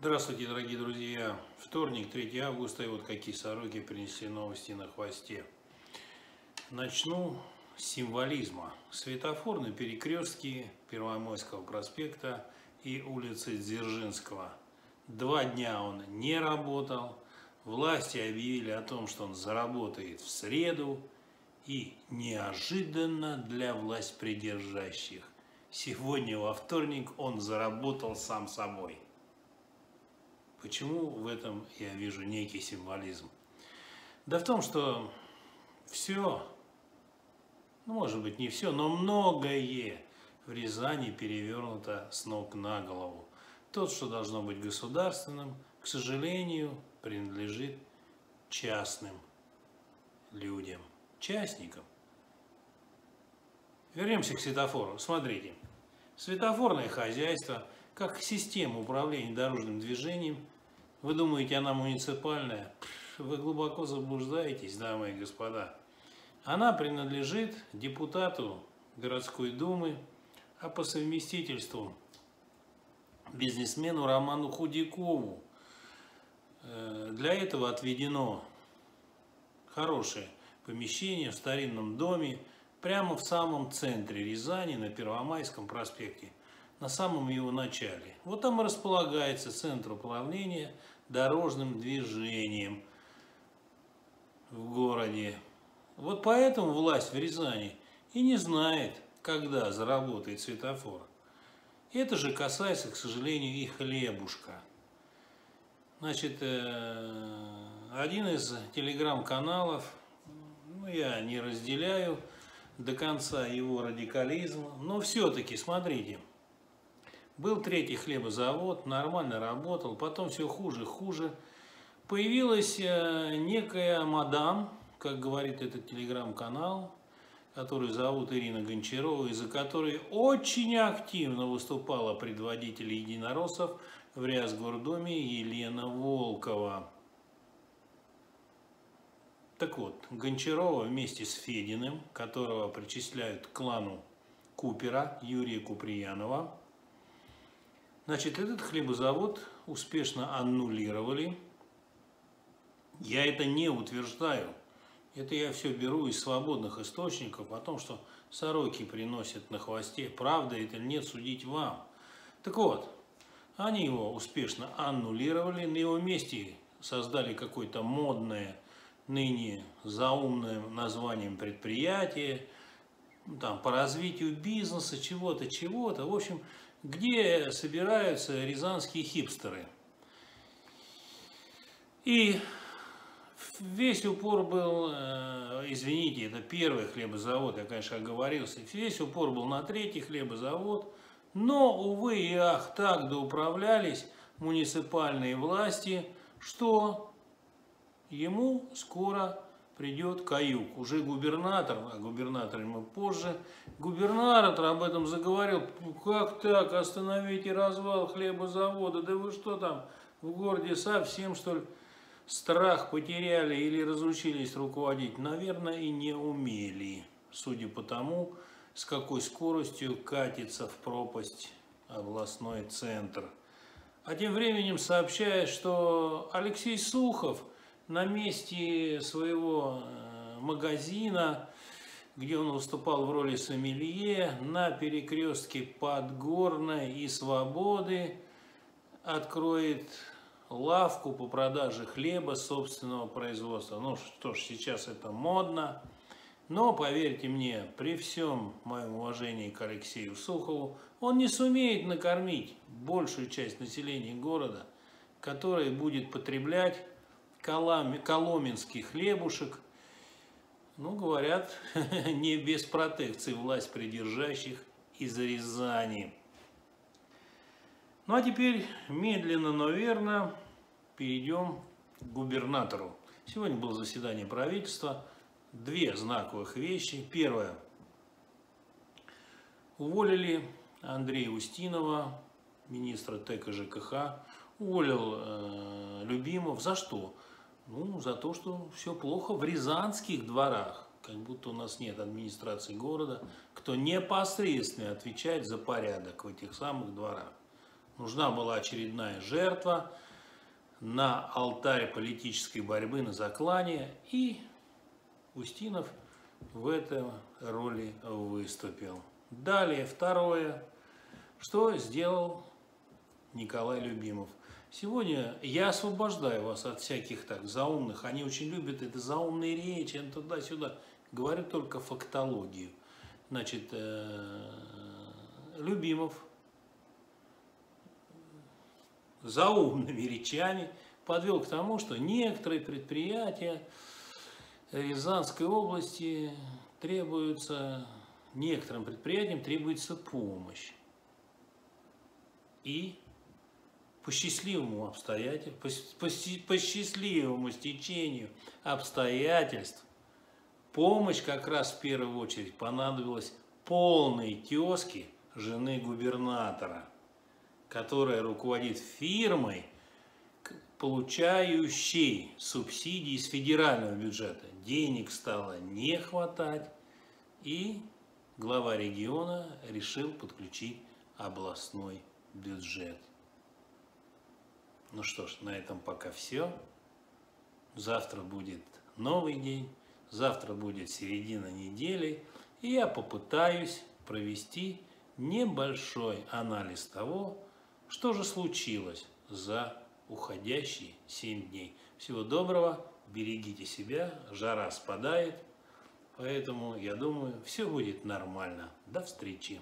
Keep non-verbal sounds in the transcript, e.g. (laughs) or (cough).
Здравствуйте, дорогие друзья. Вторник, 3 августа, и вот какие сороки принесли новости на хвосте. Начну с символизма. Светофор на перекрестке Первомойского проспекта и улицы Дзержинского. Два дня он не работал. Власти объявили о том, что он заработает в среду. И неожиданно для власть придержащих. Сегодня во вторник он заработал сам собой. Почему в этом я вижу некий символизм? Да в том, что все, ну, может быть, не все, но многое в Рязани перевернуто с ног на голову. Тот, что должно быть государственным, к сожалению, принадлежит частным людям, частникам. Вернемся к светофору. Смотрите, светофорное хозяйство – как система управления дорожным движением. Вы думаете, она муниципальная? Вы глубоко заблуждаетесь, дамы и господа. Она принадлежит депутату городской думы, а по совместительству бизнесмену Роману Худякову. Э, для этого отведено хорошее помещение в старинном доме прямо в самом центре Рязани на Первомайском проспекте на самом его начале. Вот там и располагается центр управления дорожным движением в городе. Вот поэтому власть в Рязани и не знает, когда заработает светофор. Это же касается, к сожалению, и хлебушка. Значит, э, один из телеграм-каналов, ну, я не разделяю до конца его радикализм, но все-таки, смотрите, был третий хлебозавод, нормально работал, потом все хуже, хуже. Появилась э, некая мадам, как говорит этот телеграм-канал, которую зовут Ирина Гончарова, из-за которой очень активно выступала предводитель единороссов в Рязгордоме Елена Волкова. Так вот, Гончарова вместе с Фединым, которого причисляют к клану Купера, Юрия Куприянова, Значит, этот хлебозавод успешно аннулировали. Я это не утверждаю. Это я все беру из свободных источников о том, что сороки приносят на хвосте. Правда это или нет, судить вам. Так вот, они его успешно аннулировали. На его месте создали какое-то модное, ныне заумным названием предприятие, там, по развитию бизнеса, чего-то, чего-то. В общем, где собираются рязанские хипстеры. И весь упор был, э, извините, это первый хлебозавод, я, конечно, оговорился, весь упор был на третий хлебозавод, но, увы и ах, так доуправлялись муниципальные власти, что ему скоро придет каюк. Уже губернатор, а губернатор ему позже, губернатор об этом заговорил. Как так, остановите развал хлебозавода, да вы что там, в городе совсем что ли страх потеряли или разучились руководить? Наверное, и не умели, судя по тому, с какой скоростью катится в пропасть областной центр. А тем временем сообщает, что Алексей Сухов – на месте своего э, магазина, где он выступал в роли сомелье, на перекрестке Подгорной и Свободы откроет лавку по продаже хлеба собственного производства. Ну что ж, сейчас это модно. Но, поверьте мне, при всем моем уважении к Алексею Сухову, он не сумеет накормить большую часть населения города, которая будет потреблять коломенский хлебушек. Ну, говорят, (laughs) не без протекции власть придержащих из Рязани. Ну, а теперь медленно, но верно перейдем к губернатору. Сегодня было заседание правительства. Две знаковых вещи. Первое. Уволили Андрея Устинова, министра ТК ЖКХ. Уволил э, Любимов. За что? Ну, за то, что все плохо в рязанских дворах, как будто у нас нет администрации города, кто непосредственно отвечает за порядок в этих самых дворах. Нужна была очередная жертва на алтаре политической борьбы на заклане, и Устинов в этой роли выступил. Далее, второе, что сделал Николай Любимов. Сегодня я освобождаю вас от всяких так заумных, они очень любят это заумные речи, туда-сюда. Говорю только фактологию. Значит, э, Любимов заумными речами подвел к тому, что некоторые предприятия Рязанской области требуются, некоторым предприятиям требуется помощь. И по счастливому обстоятельству, по, по, по счастливому стечению обстоятельств помощь как раз в первую очередь понадобилась полной тезке жены губернатора, которая руководит фирмой, получающей субсидии из федерального бюджета. Денег стало не хватать, и глава региона решил подключить областной бюджет. Ну что ж, на этом пока все. Завтра будет новый день, завтра будет середина недели, и я попытаюсь провести небольшой анализ того, что же случилось за уходящие 7 дней. Всего доброго, берегите себя, жара спадает, поэтому я думаю, все будет нормально. До встречи.